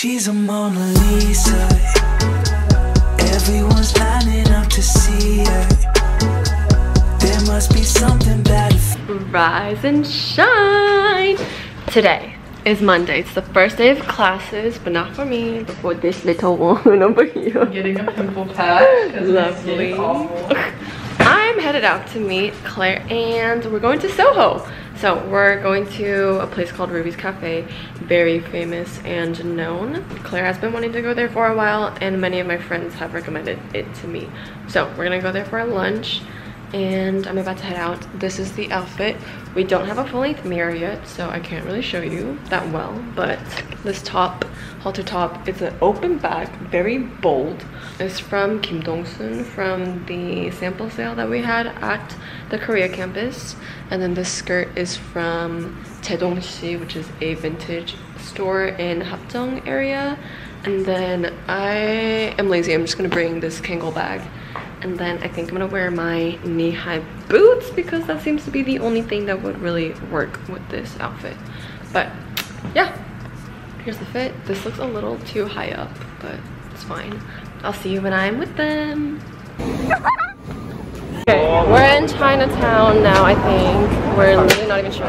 She's a Mona Lisa. Everyone's lining up to see her. There must be something bad. Rise and shine! Today is Monday. It's the first day of classes, but not for me, but for this little one over here. Getting a pimple patch. Lovely. I'm headed out to meet Claire and we're going to Soho. So we're going to a place called Ruby's Cafe, very famous and known. Claire has been wanting to go there for a while and many of my friends have recommended it to me. So we're gonna go there for lunch and I'm about to head out. This is the outfit. We don't have a full-length mirror yet, so I can't really show you that well, but this top, halter top, it's an open back, very bold. It's from Kim Dong-sun from the sample sale that we had at the Korea campus. And then this skirt is from Taedongsi, which is a vintage store in Hapjeong area. And then I am lazy, I'm just gonna bring this Kangol bag and then I think I'm gonna wear my knee-high boots because that seems to be the only thing that would really work with this outfit. But yeah, here's the fit. This looks a little too high up, but it's fine. I'll see you when I'm with them. okay, we're in Chinatown now, I think. We're literally not even sure.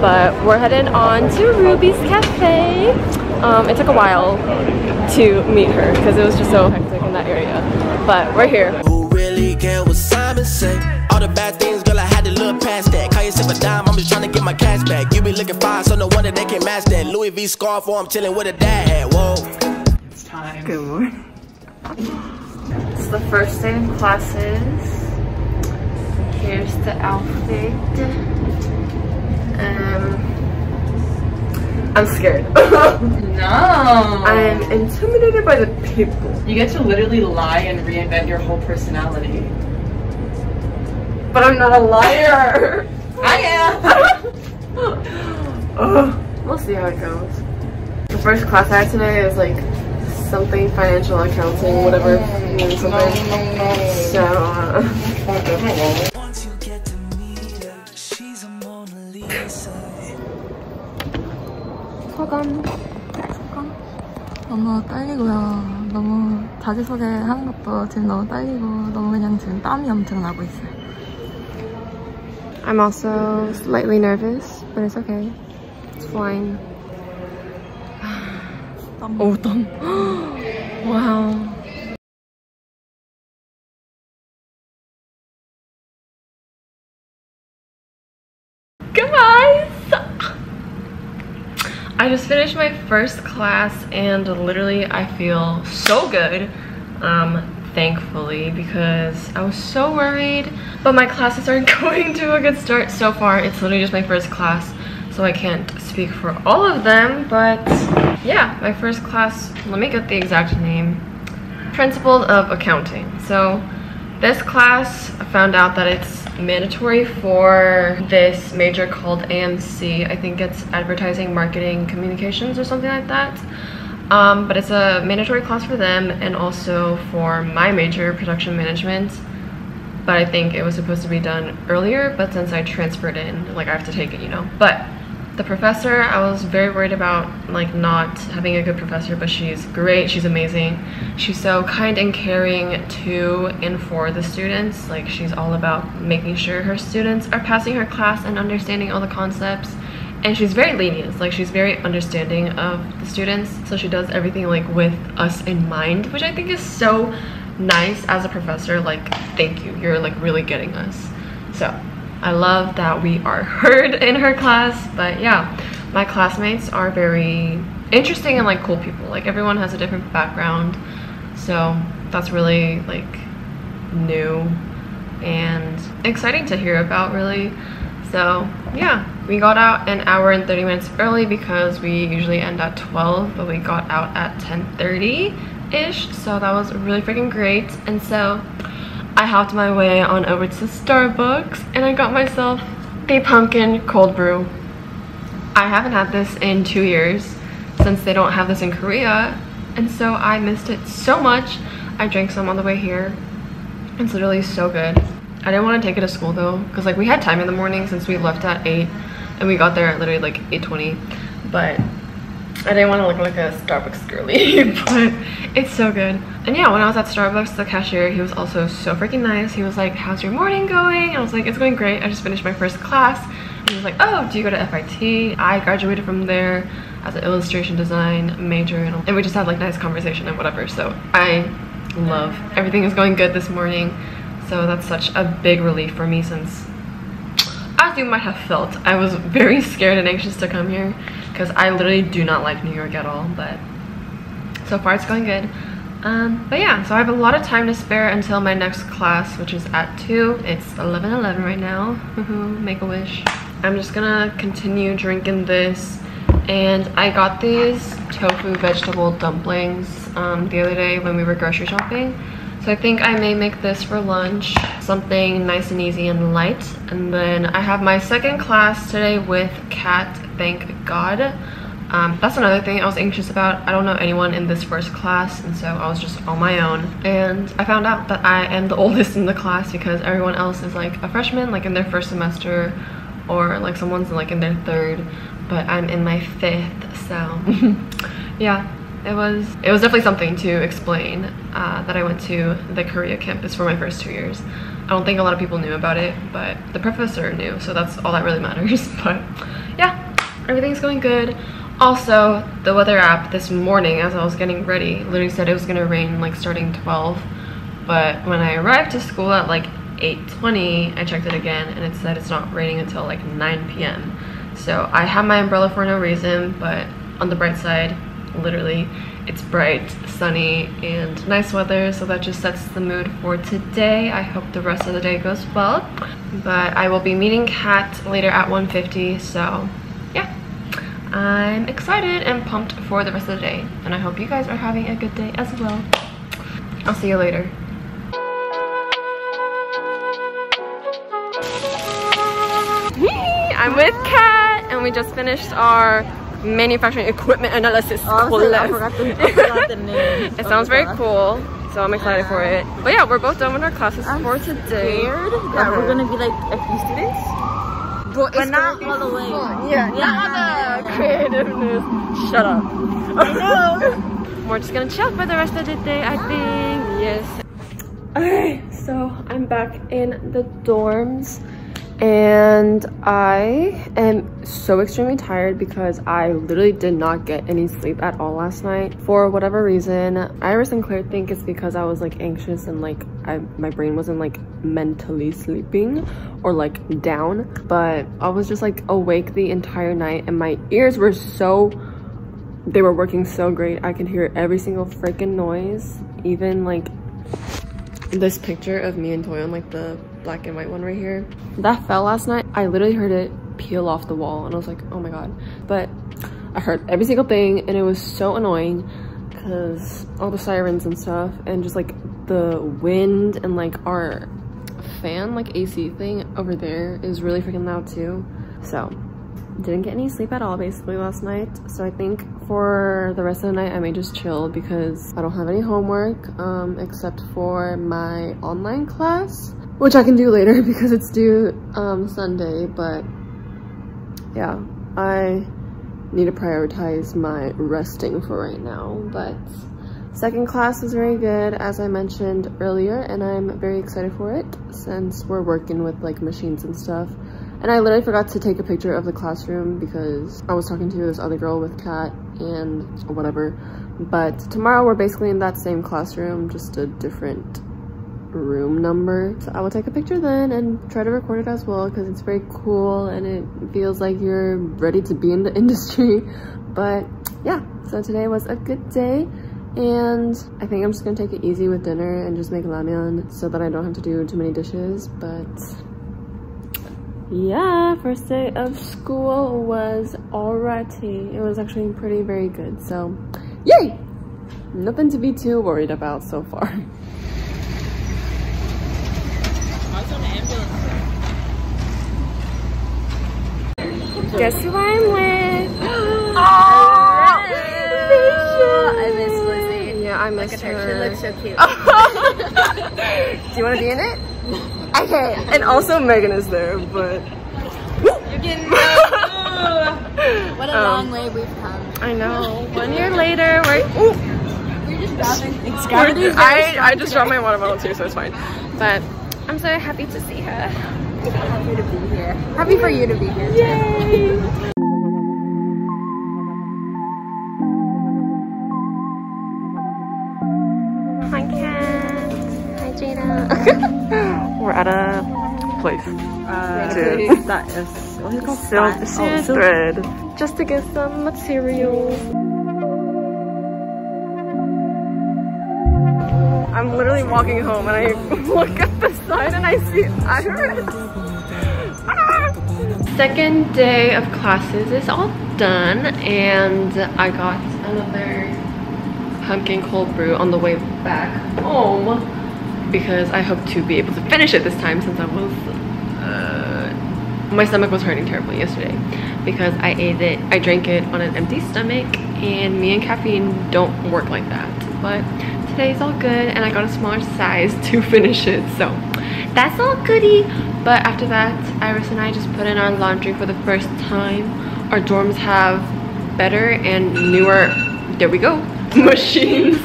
But we're headed on to Ruby's Cafe. Um, it took a while to meet her because it was just so hectic in that area but we're here. Who really care what Simon say? All the bad things, girl, I had to look past that. Call yourself a dime, I'm just trying to get my cash back. You be looking fine, so no wonder they can match that. Louis V scarf, or I'm chilling with a dad. Whoa. It's time. Good morning. It's the first day of classes. Here's the outfit. Um, I'm scared. no. I'm intimidated by the people. You get to literally lie and reinvent your whole personality. But I'm not a liar. I am. we'll see how it goes. The first class I had today is like something financial accounting, whatever something. So, uh, 소감 소감 너무 떨리고요 너무 자기소개 하는 것도 지금 너무 떨리고 너무 그냥 지금 땀이 엄청 나고 있어요 I'm also slightly nervous, but it's okay. It's flying. Thumb. Oh, thumb. wow. Guys! I just finished my first class and literally I feel so good. Um, thankfully, because I was so worried. But my classes are going to a good start so far. It's literally just my first class, so I can't speak for all of them. But yeah, my first class, let me get the exact name. Principles of Accounting. So this class, I found out that it's mandatory for this major called AMC. I think it's Advertising, Marketing, Communications or something like that. Um, but it's a mandatory class for them and also for my major, Production Management. But I think it was supposed to be done earlier, but since I transferred in, like I have to take it, you know. But the professor, I was very worried about like not having a good professor, but she's great, she's amazing. She's so kind and caring to and for the students. Like she's all about making sure her students are passing her class and understanding all the concepts. And she's very lenient, like she's very understanding of the students. So she does everything like with us in mind, which I think is so nice as a professor. Like, thank you, you're like really getting us. So I love that we are heard in her class, but yeah, my classmates are very interesting and like cool people. Like everyone has a different background, so that's really like new and exciting to hear about really. So yeah, we got out an hour and 30 minutes early because we usually end at 12, but we got out at 10.30-ish, so that was really freaking great. And so I hopped my way on over to Starbucks and I got myself the pumpkin cold brew. I haven't had this in two years since they don't have this in Korea and so I missed it so much. I drank some on the way here. It's literally so good. I didn't want to take it to school though because like we had time in the morning since we left at 8 and we got there at literally like 8.20 but I didn't want to look like a Starbucks girly, but it's so good. And yeah, when I was at Starbucks, the cashier, he was also so freaking nice. He was like, how's your morning going? And I was like, it's going great. I just finished my first class. And he was like, oh, do you go to FIT? I graduated from there as an illustration design major. And we just had like nice conversation and whatever. So I love everything is going good this morning. So that's such a big relief for me since as you might have felt, I was very scared and anxious to come here because I literally do not like New York at all, but so far it's going good. Um, but yeah, so I have a lot of time to spare until my next class, which is at 2. It's 11.11 right now. Make-A-Wish. I'm just gonna continue drinking this. And I got these tofu vegetable dumplings um, the other day when we were grocery shopping. So I think I may make this for lunch, something nice and easy and light. And then I have my second class today with Kat thank God. Um, that's another thing I was anxious about. I don't know anyone in this first class and so I was just on my own. And I found out that I am the oldest in the class because everyone else is like a freshman, like in their first semester or like someone's like in their third, but I'm in my fifth, so yeah. It was it was definitely something to explain uh, that I went to the Korea campus for my first two years. I don't think a lot of people knew about it, but the professor knew, so that's all that really matters. But yeah, everything's going good. Also, the weather app this morning as I was getting ready literally said it was gonna rain like starting 12. But when I arrived to school at like 8.20, I checked it again and it said it's not raining until like 9 p.m. So I have my umbrella for no reason, but on the bright side, literally, it's bright, sunny, and nice weather, so that just sets the mood for today. I hope the rest of the day goes well. But I will be meeting Kat later at 1.50, so yeah. I'm excited and pumped for the rest of the day. And I hope you guys are having a good day as well. I'll see you later. I'm with Kat and we just finished our manufacturing equipment analysis oh, class. I forgot the, I forgot the name. it sounds oh very cool so I'm excited for it. But yeah, we're both done with our classes I'm for today. Scared that we're gonna be like a few students but, but not all the way. Yeah, yeah, not the creativeness. Shut up. I know. We're just gonna chill for the rest of the day, I think. Yes. Alright, so I'm back in the dorms and I am so extremely tired because I literally did not get any sleep at all last night for whatever reason. Iris and Claire think it's because I was like anxious and like I, my brain wasn't like mentally sleeping or like down, but I was just like awake the entire night and my ears were so, they were working so great. I could hear every single freaking noise, even like this picture of me and Toyon, like the black and white one right here, that fell last night. I literally heard it peel off the wall and I was like, oh my God. But I heard every single thing and it was so annoying because all the sirens and stuff and just like the wind and like our fan, like AC thing over there is really freaking loud too. So didn't get any sleep at all basically last night so i think for the rest of the night i may just chill because i don't have any homework um, except for my online class which i can do later because it's due um, sunday but yeah i need to prioritize my resting for right now but second class was very good as i mentioned earlier and i'm very excited for it since we're working with like machines and stuff and I literally forgot to take a picture of the classroom because I was talking to this other girl with Kat and whatever. But tomorrow we're basically in that same classroom, just a different room number. So I will take a picture then and try to record it as well because it's very cool and it feels like you're ready to be in the industry. But yeah, so today was a good day and I think I'm just gonna take it easy with dinner and just make ramyeon so that I don't have to do too many dishes. But yeah first day of school was alrighty it was actually pretty very good so yay nothing to be too worried about so far guess who i'm with oh, I miss Lizzie. Yeah, I miss Look her. her. She looks so cute. Do you want to be in it? Okay. And also Megan is there, but You're getting What a Um, long way we've come. I know. One year later, we're. Ooh. It's We're- I, I just dropped my water bottle too, so it's fine. But I'm so happy to see her. Happy to be here. Happy for you to be here. Yay! Hi, Kat. Hi, Jada. we're at a place. Uh, to that is what is it called? Silk, silk oh, silk- thread. Just to get some materials. I'm literally walking home and I look at the sign and I see Iris. Ah! Second day of classes is all done and I got another pumpkin cold brew on the way back home because I hope to be able to finish it this time since I was uh, my stomach was hurting terribly yesterday because I ate it I drank it on an empty stomach and me and caffeine don't work like that but today's all good and I got a smaller size to finish it so that's all goody but after that Iris and I just put in our laundry for the first time our dorms have better and newer there we go machines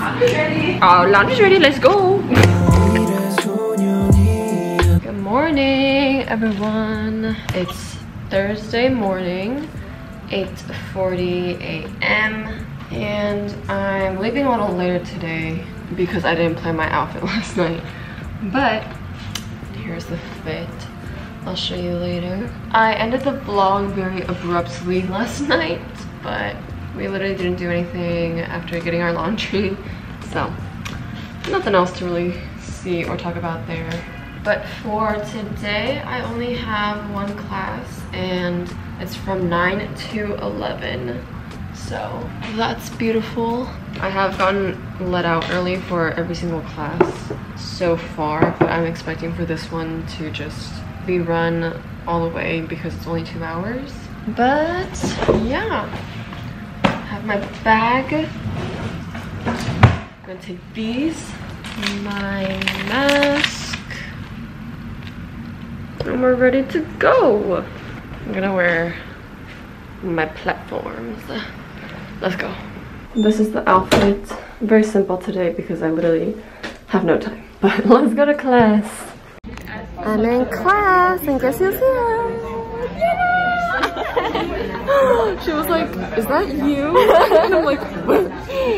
our laundry's ready let's go Good morning, everyone. It's Thursday morning, 8.40 a.m. And I'm leaving a little later today because I didn't plan my outfit last night. But here's the fit. I'll show you later. I ended the vlog very abruptly last night, but we literally didn't do anything after getting our laundry. So, nothing else to really see or talk about there. But for today, I only have one class and it's from 9 to 11. So that's beautiful. I have gotten let out early for every single class so far, but I'm expecting for this one to just be run all the way because it's only two hours. But yeah, have my bag. I'm gonna take these, my mask, and we're ready to go. I'm gonna wear my platforms. Let's go. This is the outfit. Very simple today because I literally have no time. But let's go to class. I'm in class and guess who's here? she was like, is that you? and I'm like, what?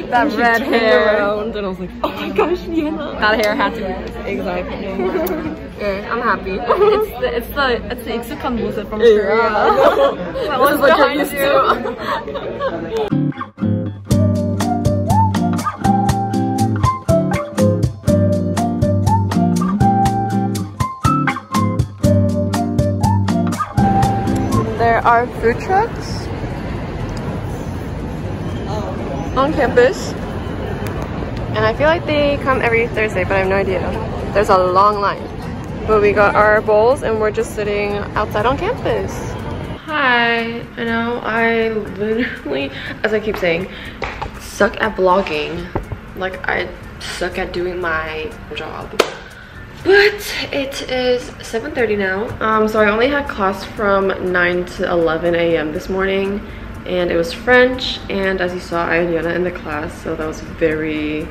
That red hair. Around, and I was like, oh my gosh, Vienna. That hair had to be Exactly. yeah, I'm happy. it's the it's the it's the Iksukan music from Korea. Yeah. that you? Are food trucks on campus. And I feel like they come every Thursday, but I have no idea. There's a long line. But we got our bowls and we're just sitting outside on campus. Hi, I know I literally, as I keep saying, suck at vlogging. Like I suck at doing my job. But it is 7.30 now. Um, so I only had class from 9 to 11 a.m. this morning. And it was French. And as you saw, I had Yana in the class. So that was very,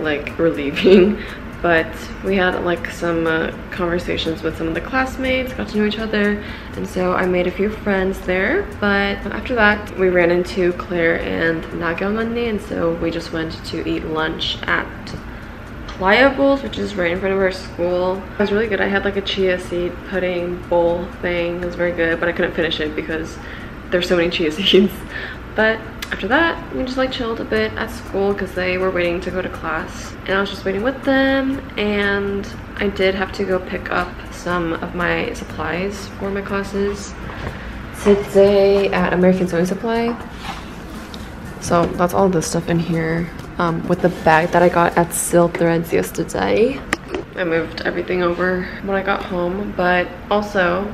like, relieving. But we had, like, some uh, conversations with some of the classmates. Got to know each other. And so I made a few friends there. But after that, we ran into Claire and Nagamani. And so we just went to eat lunch at Playa Bowls, which is right in front of our school. It was really good. I had like a chia seed pudding bowl thing. It was very good, but I couldn't finish it because there's so many chia seeds. But after that, we just like chilled a bit at school because they were waiting to go to class. And I was just waiting with them and I did have to go pick up some of my supplies for my classes today at American Sewing Supply. So that's all this stuff in here um, with the bag that I got at Silk Threads yesterday. I moved everything over when I got home, but also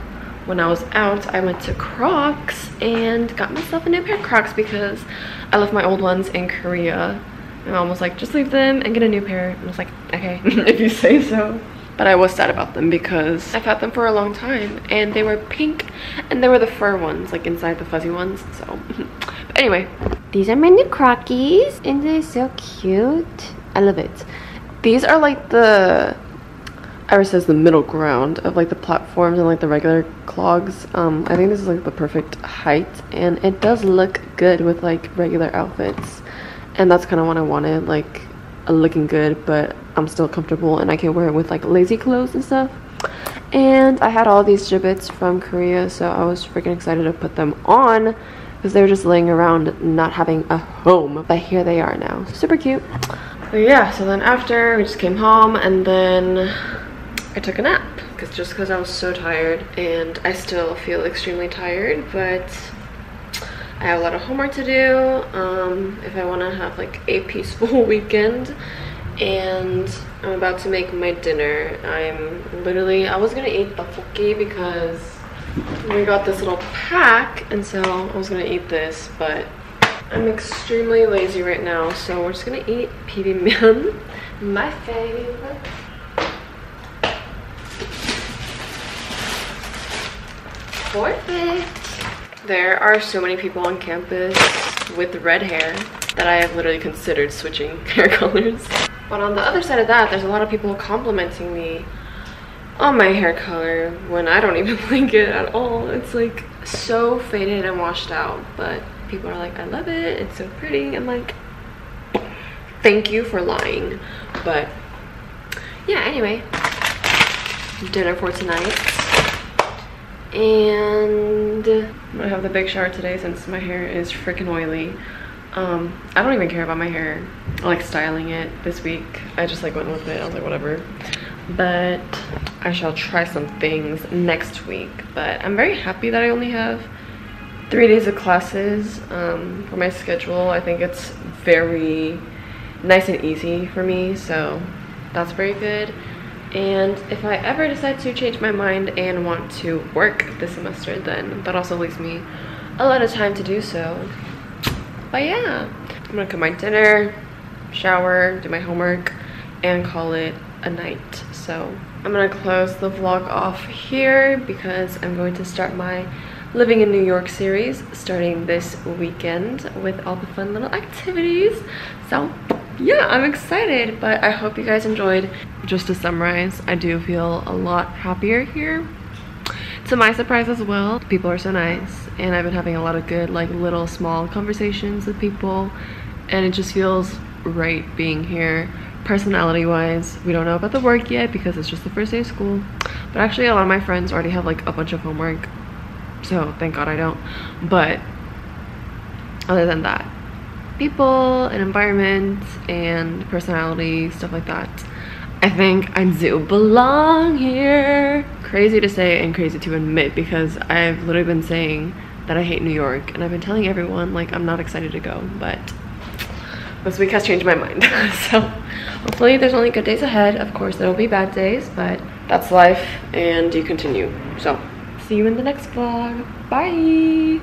when I was out, I went to Crocs and got myself a new pair of Crocs because I left my old ones in Korea. My mom was like, just leave them and get a new pair. And I was like, okay, if you say so. But I was sad about them because I've had them for a long time and they were pink and they were the fur ones, like inside the fuzzy ones. So anyway, these are my new Crockies and they're so cute. I love it. These are like the Iris says the middle ground of like the platforms and like the regular clogs. Um, I think this is like the perfect height and it does look good with like regular outfits. And that's kind of what I wanted, like looking good, but I'm still comfortable and I can wear it with like lazy clothes and stuff. And I had all these Jibbitz from Korea, so I was freaking excited to put them on because they were just laying around not having a home. But here they are now. Super cute. But yeah, so then after we just came home and then I took a nap because just because I was so tired and I still feel extremely tired, but I have a lot of homework to do um, if I want to have like a peaceful weekend and I'm about to make my dinner. I'm literally, I was gonna eat tteokbokki because we got this little pack and so I was gonna eat this but I'm extremely lazy right now so we're just gonna eat bibimbap, my favorite. Perfect. There are so many people on campus with red hair that I have literally considered switching hair colors. But on the other side of that, there's a lot of people complimenting me on my hair color when I don't even like it at all. It's like so faded and washed out, but people are like, I love it, it's so pretty. I'm like, thank you for lying. But yeah, anyway, dinner for tonight. And I'm gonna have the big shower today since my hair is freaking oily. Um, I don't even care about my hair. I like styling it this week. I just like went with it. I was like, whatever. But I shall try some things next week. But I'm very happy that I only have three days of classes um, for my schedule. I think it's very nice and easy for me. So that's very good. And if I ever decide to change my mind and want to work this semester, then that also leaves me a lot of time to do so. But yeah, I'm gonna cook my dinner, shower, do my homework, and call it a night. So I'm gonna close the vlog off here because I'm going to start my Living in New York series starting this weekend with all the fun little activities. So yeah, I'm excited, but I hope you guys enjoyed. Just to summarize, I do feel a lot happier here. To my surprise as well, people are so nice and I've been having a lot of good like little small conversations with people and it just feels right being here personality wise we don't know about the work yet because it's just the first day of school. But actually a lot of my friends already have like a bunch of homework. So thank god I don't. But other than that people and environment and personality stuff like that I think I do belong here. Crazy to say and crazy to admit because I've literally been saying that I hate New York and I've been telling everyone like I'm not excited to go but this week has changed my mind. So hopefully there's only good days ahead. Of course there will be bad days but that's life and you continue. So see you in the next vlog. Bye